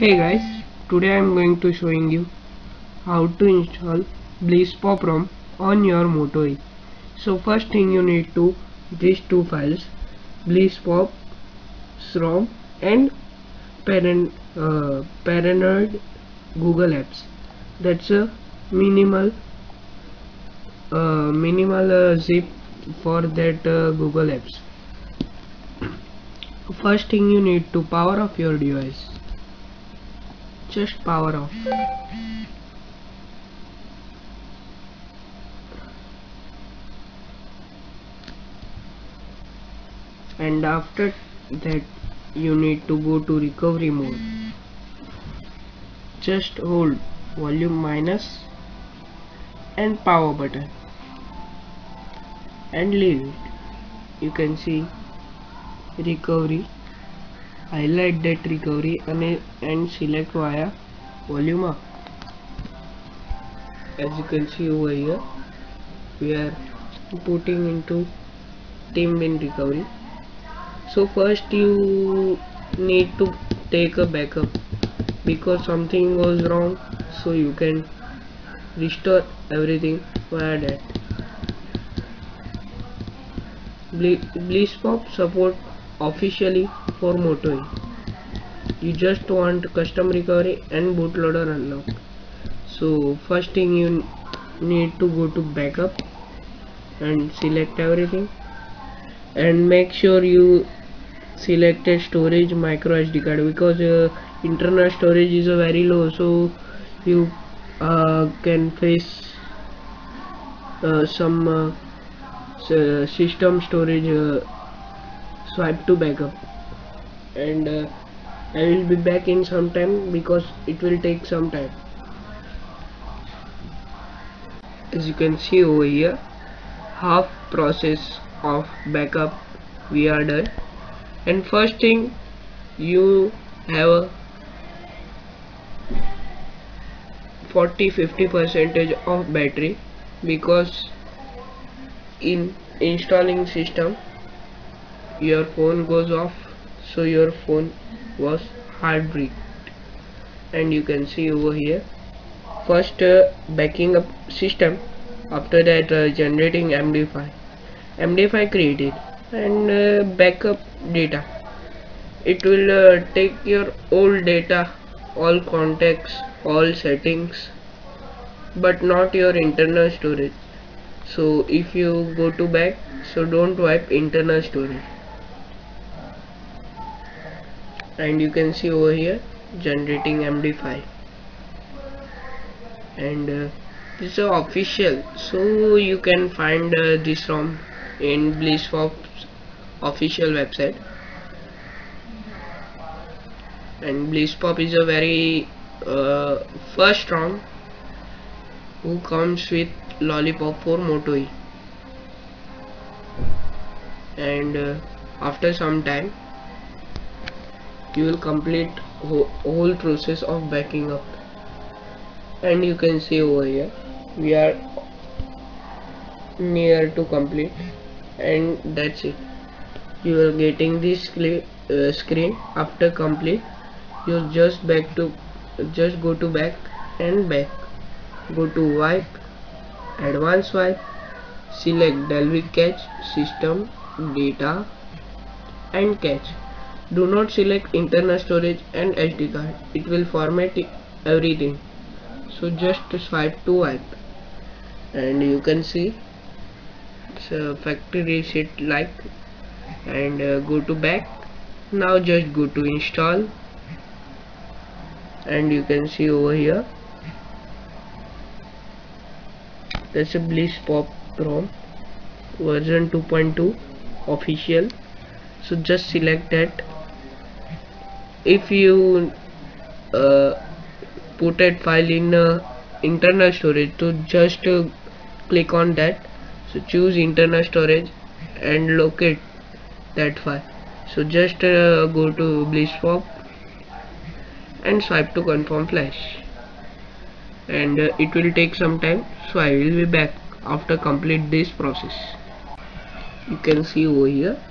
Hey guys, today I am going to showing you how to install bliss pop ROM on your Moto E. So first thing you need to these two files BlissPop ROM and parent uh, Paranoid Google Apps. That's a minimal uh, minimal uh, zip for that uh, Google Apps. First thing you need to power off your device just power off and after that you need to go to recovery mode. Just hold volume minus and power button. And leave it. You can see recovery highlight that recovery and, and select via volume up. As you can see over here we are putting into TeamWin recovery. So first you need to take a backup because something goes wrong. So you can restore everything via that. BlissPop support officially for Moto E. You just want custom recovery and bootloader unlock. So first thing you need to go to backup and select everything and make sure you selected storage micro SD card because uh, internal storage is uh, very low so you uh, can face uh, some uh, system storage uh, swipe to backup and uh, I will be back in some time because it will take some time. As you can see over here half process of backup we are done. And first thing you have a 40-50 percentage of battery because in installing system your phone goes off so your phone was hard bricked and you can see over here first uh, backing up system after that uh, generating md5 md5 created and uh, backup data. It will uh, take your old data all contacts all settings but not your internal storage. So if you go to back so don't wipe internal storage and you can see over here generating md5 and uh, this is official. So you can find uh, this ROM in BlissPop's official website. And BlissPop is a very uh, first ROM who comes with lollipop for Moto E and uh, after some time you will complete whole process of backing up. And you can see over here we are near to complete. And that's it. You are getting this uh, screen. After complete you just back to just go to back and back. Go to wipe advanced wipe select Dalvik cache system data and cache do not select internal storage and SD card. It will format everything. So just swipe to wipe. And you can see it's a factory reset like. And uh, go to back. Now just go to install. And you can see over here. That's a bliss pop ROM version 2.2 official. So just select that if you uh, put that file in uh, internal storage to just uh, click on that. So choose internal storage and locate that file. So just uh, go to BlissPop and swipe to confirm flash. And uh, it will take some time so I will be back after complete this process. You can see over here.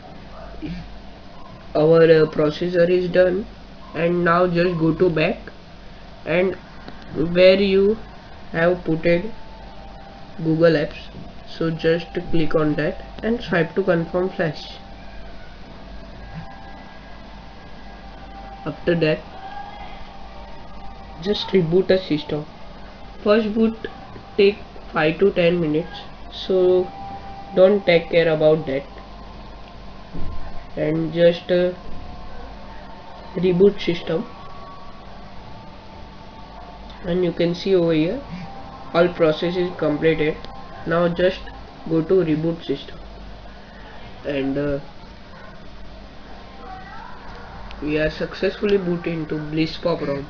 Our uh, processor is done and now just go to back. And where you have put it Google Apps. So just click on that and swipe to confirm flash. After that just reboot a system. First boot take 5 to 10 minutes. So don't take care about that. And just uh, reboot system. And you can see over here all process is completed. Now just go to reboot system. And uh, we are successfully boot into BlissPop ROM.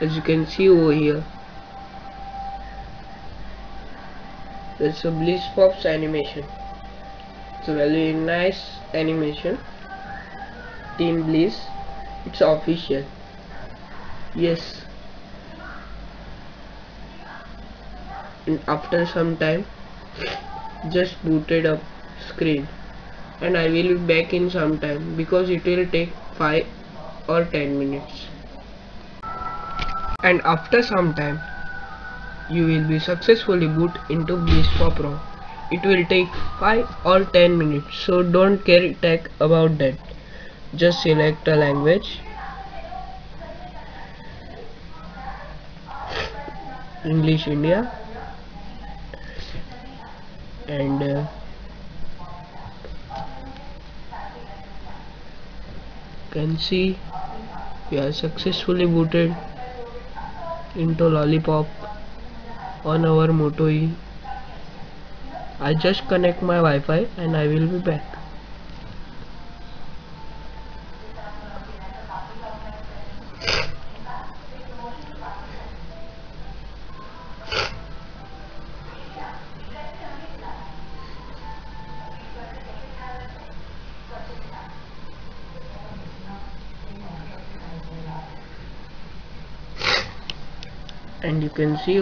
As you can see over here it's a BlissPop's animation. It's a very nice animation Team Bliss it's official. Yes. And after some time just booted up screen. And I will be back in some time because it will take 5 or 10 minutes. And after some time you will be successfully boot into BlissPop ROM it will take 5 or 10 minutes so don't care tech about that. Just select a language. English India. And uh, can see we are successfully booted into lollipop on our moto e I just connect my Wi-Fi and I will be back. And you can see